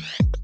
you